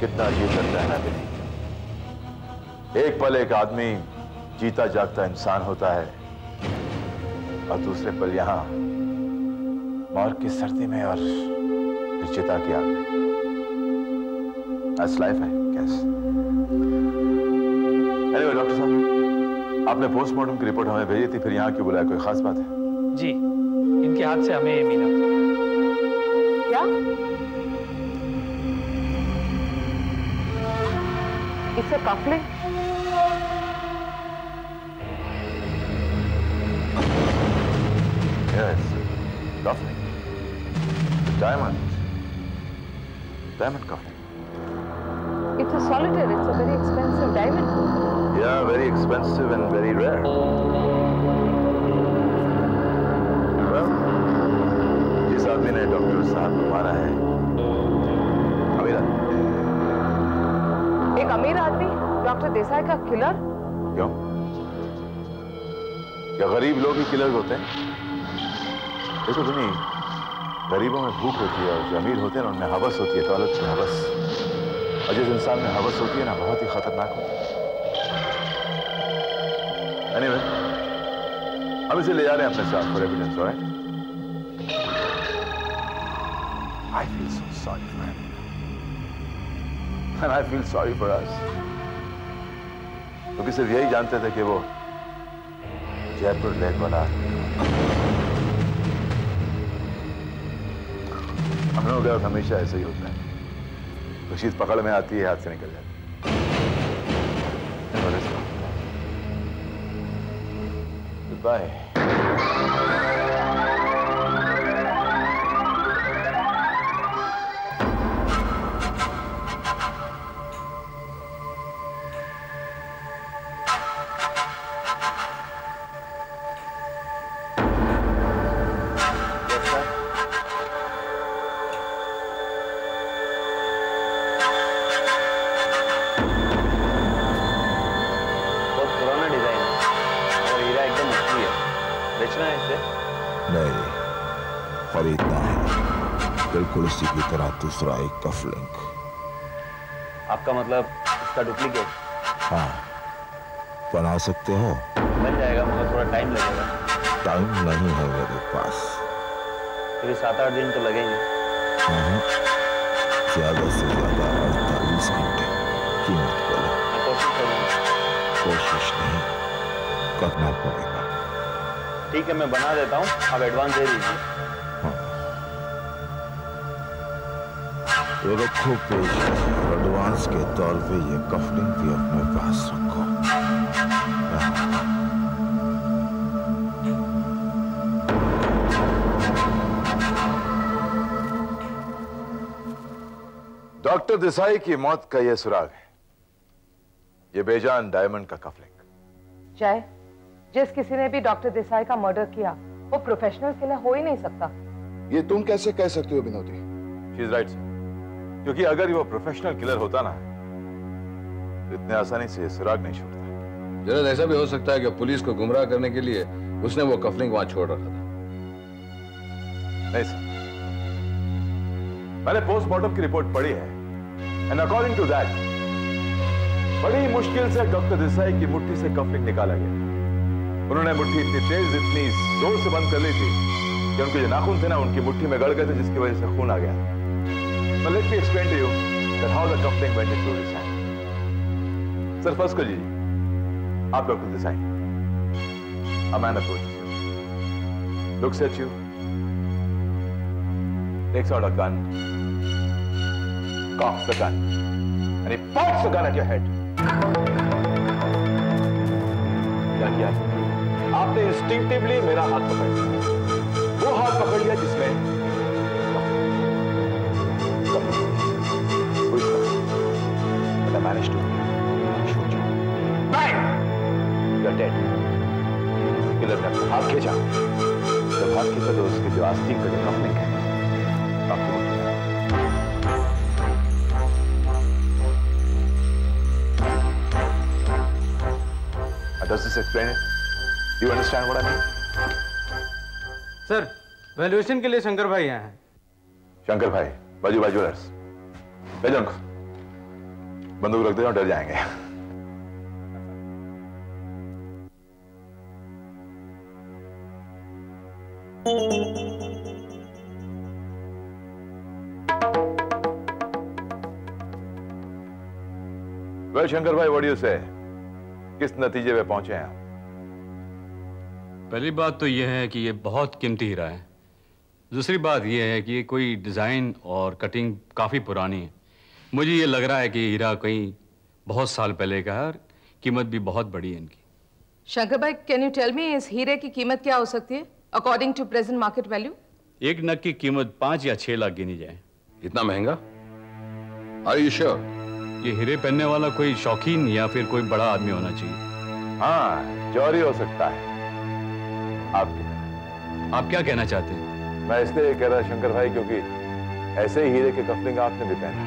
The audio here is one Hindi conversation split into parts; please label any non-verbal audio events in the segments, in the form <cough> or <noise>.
कितना अजीब लगता है ना एक पल एक आदमी जीता जागता इंसान होता है और दूसरे पल यहाँ मौर की सर्दी में और चिता की आग में। लाइफ है कैस anyway, डॉक्टर साहब आपने पोस्टमार्टम की रिपोर्ट हमें भेजी थी फिर यहाँ क्यों बुलाया? कोई खास बात है? जी इनके हाथ से हमें ये मिला। क्या? इसे cufflink Yes, cufflink. Diamond. Diamond cufflink. It's a solitaire. It's a very expensive diamond. Yeah, very expensive and very rare. Well, जिस आदमी ने डॉक्टर साहब को मारा है अमीरा एक अमीर आदमी डॉक्टर देसाई का किलर। क्यों? क्या गरीब लोग ही किलर होते हैं? देखो सुनी गरीबों में भूख होती है और जो अमीर होते हैं ना उनमें हवस होती है दौलत की हवस। और जिस इंसान में हवस होती है ना बहुत ही खतरनाक होती है। Anyway, हम इसे ले जा रहे हैं अपने साथ for evidence right I feel so sorry for him. And I feel sorry for us. क्योंकि सिर्फ़ यही जानते थे कि वो जयपुर लेक वाला हम लोगों का हमेशा ऐसे ही होता है। खुशी पकड़ में आती है, हाथ से निकल जाती है। बाय बेचना है इसे नहीं खरीदना है। बिल्कुल इसी की तरह दूसरा एक कफ लिंक आपका मतलब इसका डुप्लीकेट हाँ। बना सकते हो? बन जाएगा मगर थोड़ा टाइम लगेगा। टाइम नहीं है मेरे पास। फिर सात आठ दिन तो लगेंगे। हाँ, ज़्यादा से ज़्यादा अड़तालीस घंटे। कीमत बोलो। कोशिश करूँगा। कोशिश नहीं। करना पड़ेगा। ठीक है मैं बना देता हूँ। आप एडवांस दे दीजिए। ये रखो पेश एडवांस के तौर पे ये कफलिंग भी अपने पास रखो। डॉक्टर देसाई की मौत का यह सुराग है। ये बेजान डायमंड का कफलिंग जय जिस किसी ने भी डॉक्टर देसाई का मर्डर किया वो प्रोफेशनल किलर हो ही नहीं सकता। ये तुम कैसे कह सकते हो विनोदी? शी इज़ राइट क्योंकि अगर वो प्रोफेशनल किलर होता ना तो इतने आसानी से सुराग नहीं छोड़ता। जरा ऐसा भी हो सकता है कि पुलिस को गुमराह करने के लिए उसने वो कफलिंग वहाँ छोड़ रखा था। नहीं सर मैंने पोस्टमार्टम की रिपोर्ट पढ़ी है। एंड अकॉर्डिंग टू दैट बड़ी मुश्किल से डॉक्टर देसाई की मुट्ठी से कफलिंग निकाला गया। उन्होंने मुट्ठी इतनी तेज, इतनी ज़ोर से बंद कर ली थी कि उनके जो नाखून थे ना, उनकी मुट्ठी में गड़ गए थे, जिसकी वजह से खून आ गया। सर फ़र्स्ट जी, आप doctor Desai man approach look such you head या या आपने इंस्टिंक्टिवली मेरा हाथ पकड़ लिया वो हाथ पकड़ लिया जिसमें shoot you. Bang! You're dead. Killer ने हाथ खींचा हाथ खींचा तो उसके जो आस्तीन का जो कपलिंग है आपको Does this explain it? You understand what I mean? Sir valuation के लिए शंकर भाई यहाँ हैं। शंकर भाई बाजू बाजू भेजो उनको। बंदूक रख दे डर जाएँगे। वेल शंकर भाई वडियो से किस नतीजे पे पहुँचे हैं आप? पहली बात तो यह है कि ये बहुत कीमती हीरा है। दूसरी बात यह है कि ये कोई डिज़ाइन और कटिंग काफ़ी पुरानी है। मुझे ये लग रहा है कि हीरा कहीं बहुत साल पहले का है और कीमत भी बहुत बड़ी है इनकी। शंकर भाई कैन यू टेल मी इस हीरे की कीमत क्या हो सकती है according to present market value एक नग की कीमत पाँच या छः लाख गिनी जाए। इतना महँगा? आर यू श्योर ये हीरे पहनने वाला कोई शौकीन या फिर कोई बड़ा आदमी होना चाहिए। हाँ चोरी हो सकता है। आप आप क्या कहना चाहते हैं? मैं इसलिए कह रहा शंकर भाई क्योंकि ऐसे ही हीरे के कफलिंग आपने भी पहना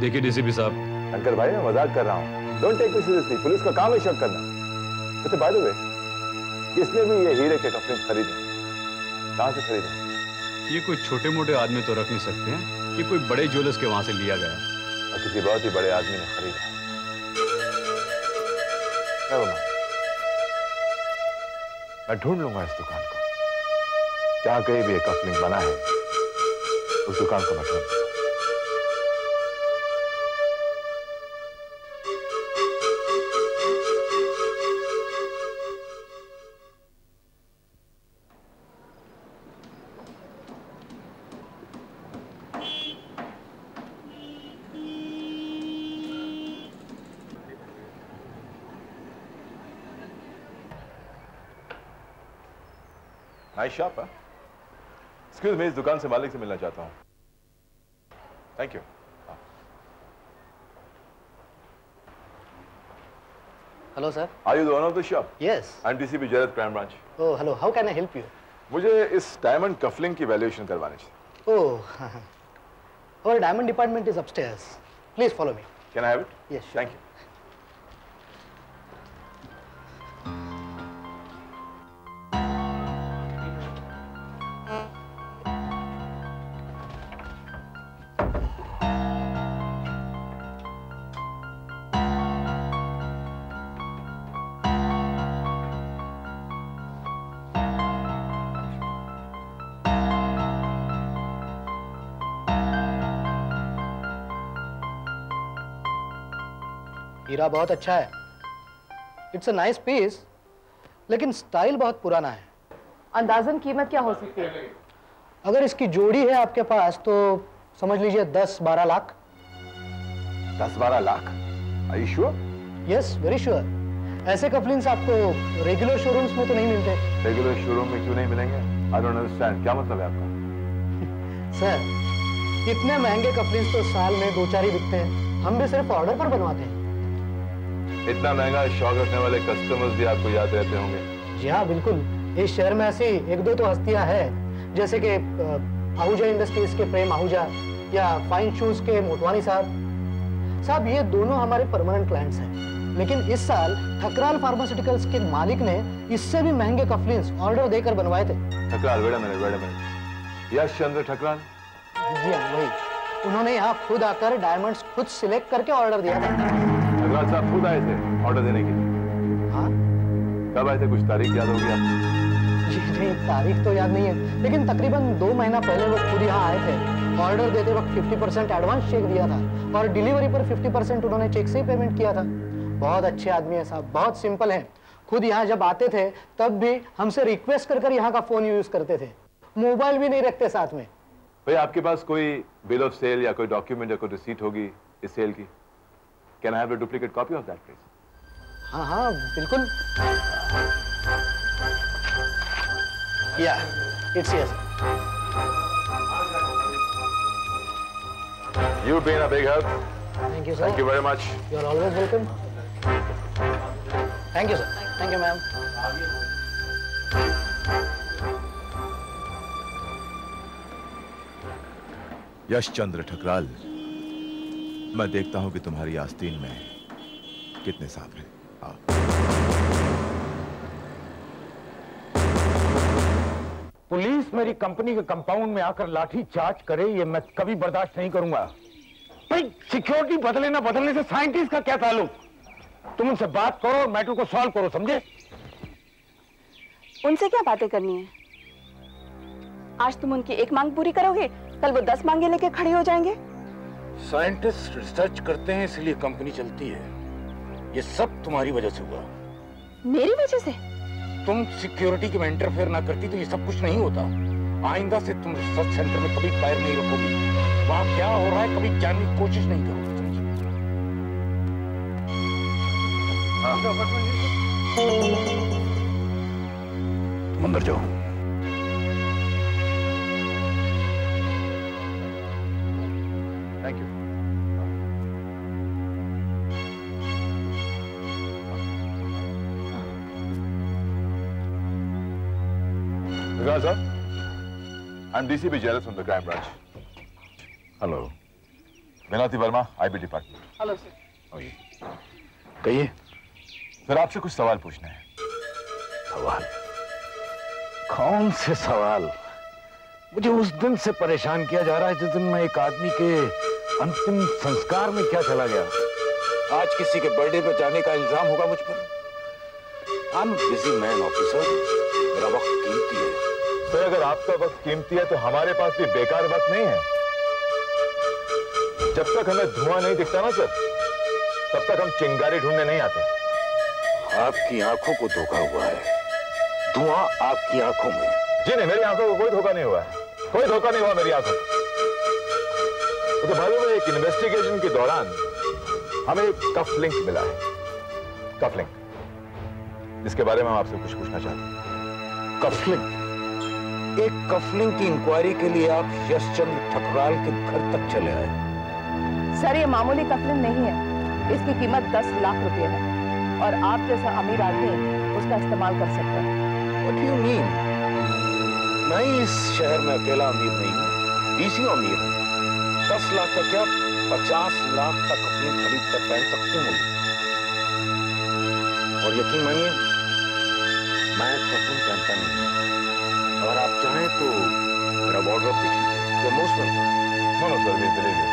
देखिए डीसीपी साहब। शंकर भाई मैं मज़ाक कर रहा हूँ। Don't take me seriously police का काम है शक करना। वैसे बाय द वे किसने भी ये हीरे के कफलिंग खरीदे? कहाँ से खरीदे? ये कोई छोटे मोटे आदमी तो रख नहीं सकते हैं। ये कोई बड़े ज्वेलर्स के वहाँ से लिया गया है। और किसी बहुत ही बड़े आदमी ने खरीदा. मैं ढूंढ लूँगा इस दुकान को। जहाँ कहीं भी एक बना है, उस दुकान को मैं ढूंढ नाइस शॉप है एक्सक्यूज मी इस दुकान से मालिक से मिलना चाहता हूँ thank you hello sir are you the owner of the shop Yes. I am DCP जरद crime branch Oh, hello. How can I help you? मुझे इस डायमंड कफलिंग की वैल्यूएशन करवानी थी Oh, <laughs> our diamond department is upstairs. Please follow me. Can I have it sure. Thank you हीरा बहुत अच्छा है। इट्स अ नाइस पीस लेकिन स्टाइल बहुत पुराना है। अंदाजन कीमत क्या हो सकती है? अगर इसकी जोड़ी है आपके पास तो समझ लीजिए दस बारह लाख। दस बारह lakh? I sure yes very sure ऐसे कफलिंग्स आपको रेगुलर शोरूम्स में तो नहीं मिलते। रेगुलर शोरूम में क्यों नहीं मिलेंगे? आई डोंट अंडरस्टैंड क्या मतलब है आपका? <laughs> सर इतने महँगे कफलिंग्स तो साल में दो चार ही बिकते हैं। हम भी सिर्फ़ ऑर्डर पर बनवाते हैं। इतना महँगा शौक रखने वाले कस्टमर्स भी आपको याद रहते होंगे। जी हाँ बिल्कुल। इस शहर में ऐसी एक दो तो हस्तियाँ हैं जैसे कि आहूजा इंडस्ट्रीज़ के प्रेम आहूजा या फाइन शूज़ के मोटवानी साहब। साहब ये दोनों हमारे परमानेंट क्लाइंट्स हैं। लेकिन इस साल ठकराल फार्मास्यूटिकल्स के मालिक ने इससे भी महँगे कफलिन्स ऑर्डर देकर बनवाए थे। Thakral wait a minute wait a minute Yash Chandra Thakral? जी हाँ वही। उन्होंने यहाँ खुद आकर डायमंड्स खुद सिलेक्ट करके ऑर्डर दिया था। ठकराल साहब खुद आए थे ऑर्डर देने के लिए। हाँ? कब आए थे? कुछ तारीख याद होगी आपको नहीं तारीख तो याद नहीं है। लेकिन तकरीबन दो महीना पहले वो खुद यहाँ आए थे। ऑर्डर देते वक्त 50 परसेंट एडवांस चेक दिया था और डिलीवरी पर 50 परसेंट उन्होंने चेक से ही पेमेंट किया था। बहुत अच्छे आदमी है साहब बहुत सिंपल हैं। खुद यहाँ जब आते थे तब भी हमसे रिक्वेस्ट कर कर यहाँ का फ़ोन यूज़ करते थे। मोबाइल भी नहीं रखते साथ में। भैया आपके पास कोई बिल ऑफ़ सेल या कोई डॉक्यूमेंट या कोई रिसीट होगी इस सेल की? Can I have a duplicate copy of that please हाँ हाँ बिल्कुल yeah it's yes You've been a big help. Thank you sir Thank you very much. You are always welcome thank you sir thank you ma'am Yash Chandra Thakral मैं देखता हूँ कि तुम्हारी आस्तीन में कितने सांप हैं। आओ। पुलिस मेरी कंपनी के कंपाउंड में आकर लाठी चार्ज करे ये मैं कभी बर्दाश्त नहीं करूँगा। भाई सिक्योरिटी बदले ना बदलने से साइंटिस्ट का क्या ताल्लुक? तुम उनसे बात करो मैटर को सॉल्व करो समझे? उनसे क्या बातें करनी है? आज तुम उनकी एक मांग पूरी करोगे कल वो दस मांगे लेके खड़े हो जाएँगे। साइंटिस्ट रिसर्च करते हैं इसलिए कंपनी चलती है। ये सब तुम्हारी वजह से हुआ। मेरी वजह से? तुम सिक्योरिटी के में इंटरफेयर ना करती तो ये सब कुछ नहीं होता। आइंदा से तुम रिसर्च सेंटर में कभी पैर नहीं रखोगी वहाँ क्या हो रहा है कभी जानने की कोशिश नहीं करोगी। तुम अंदर जाओ। You Because of, I'm DCP Jealous from the crime branch. Hello. Vinati Verma, IB department. Hello, sir. Hello sir कहिए सर आपसे कुछ सवाल पूछने हैं सवाल कौन से सवाल मुझे उस दिन से परेशान किया जा रहा है जिस दिन मैं एक आदमी के अंतिम संस्कार में क्या चला गया? आज किसी के बर्थडे पे जाने का इल्ज़ाम होगा मुझ पर। I am busy man officer मेरा वक्त कीमती है। सर अगर आपका वक्त कीमती है तो हमारे पास भी बेकार वक्त नहीं है। जब तक हमें धुआँ नहीं दिखता ना सर तब तक हम चिंगारी ढूँढने नहीं आते। आपकी आँखों को धोखा हुआ है। धुआँ आपकी आँखों में। जी नहीं मेरी आँखों को कोई धोखा नहीं हुआ है। कोई धोखा नहीं हुआ मेरी आँखों को। तो मालूम है एक इन्वेस्टिगेशन के दौरान हमें एक कफ लिंक मिला है। कफ लिंक जिसके बारे में हम आपसे कुछ पूछना चाहते हैं। कफलिंग एक कफलिंग की इंक्वायरी के लिए आप यशचंद्र ठकराल के घर तक चले आए। सर ये मामूली कफलिन नहीं है। इसकी कीमत दस लाख रुपए है। और आप जैसा अमीर आदमी उसका इस्तेमाल कर सकता है। What do you mean? मैं इस शहर में अकेला अमीर नहीं हूँ। बीसियों अमीर हैं। दस लाख का क्या? पचास लाख तक अपनी खरीद कर पहन सकते हैं और यकीन मानिए, मैं कपड़े पहनता नहीं। अगर आप चाहें तो मेरा वार्डरोब देखिए। Emotional no no sir believe you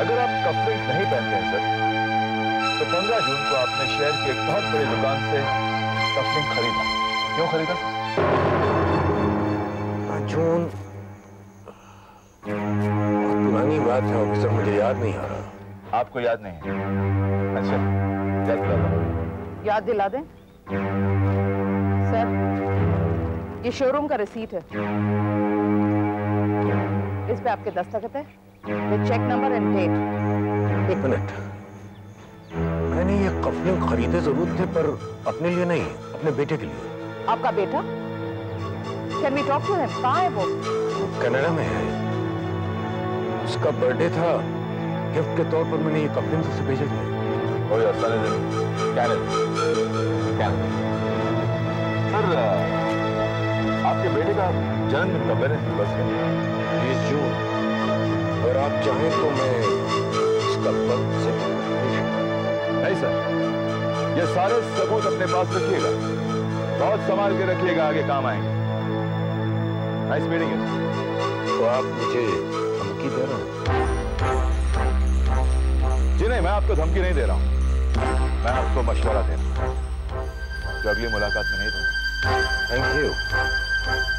अगर आप कपड़े नहीं पहनते हैं, सर तो 15 जून को आपने शहर की एक बहुत बड़ी दुकान से कपलिंग खरीदा। क्यों खरीदा, सर? जून बात है ऑफिसर मुझे याद नहीं आ रहा। आपको याद नहीं अच्छा याद दिला दो। याद दिला दें? सर ये शोरूम का रिसीट है। इस पे आपके दस्तखत है। With cheque number and date एक मिनट। मैंने ये कपड़े खरीदे ज़रूर थे पर अपने लिए नहीं अपने बेटे के लिए। आपका बेटा? Can we talk to him कहाँ है वो? कनाडा में है। उसका बर्थडे था गिफ्ट के तौर पर मैंने ये कपड़े उसे भेजे थे Oh. सर आपके बेटे का जन्मदिन कब है बस बीस जून अगर आप चाहें तो मैं इसका बर्थ से नहीं सर। ये सारे सबूत अपने पास रखिएगा। बहुत संभाल के रखिएगा आगे काम आएँगे। नाइस मीटिंग यू तो आप मुझे धमकी दे रहे हो। जी नहीं, मैं आपको धमकी नहीं दे रहा हूँ। मैं आपको मशवरा दे रहा हूँ। जो अगली मुलाकात में नहीं दूँगा। Thank you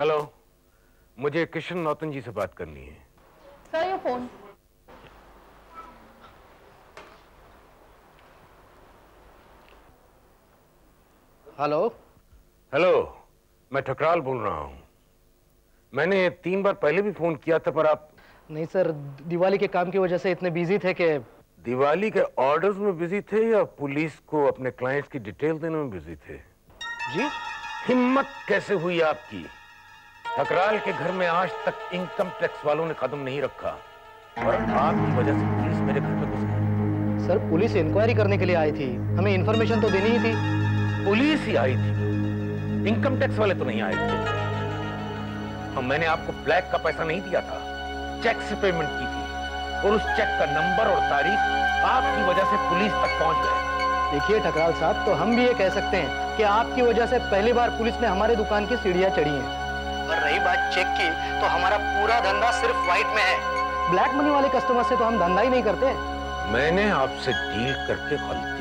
hello. मुझे किशन नौतन जी से बात करनी है। सर ये फ़ोन। हेलो। हेलो मैं ठकराल बोल रहा हूँ। मैंने तीन बार पहले भी फ़ोन किया था पर आप नहीं सर दिवाली के काम की वजह से इतने बिज़ी थे कि दिवाली के ऑर्डर्स में बिज़ी थे या पुलिस को अपने क्लाइंट्स की डिटेल देने में बिज़ी थे? जी? हिम्मत कैसे हुई आपकी? ठकराल के घर में आज तक इनकम टैक्स वालों ने कदम नहीं रखा और आपकी वजह से पुलिस मेरे घर में घुस गई। सर पुलिस इंक्वायरी करने के लिए आई थी। हमें इन्फॉर्मेशन तो देनी ही थी। पुलिस ही आई थी। इनकम टैक्स वाले तो नहीं आए थे। और मैंने आपको ब्लैक का पैसा नहीं दिया था। चेक से पेमेंट की थी। और उस चेक का नंबर और तारीख आपकी वजह से पुलिस तक पहुँच गए। देखिए ठकराल साहब तो हम भी ये कह सकते हैं कि आपकी वजह से पहली बार पुलिस ने हमारे दुकान की सीढ़ियाँ चढ़ी हैं। और रही बात चेक की तो हमारा पूरा धंधा सिर्फ़ व्हाइट में है। ब्लैक मनी वाले कस्टमर से तो हम धंधा ही नहीं करते। मैंने आपसे डील करके गलती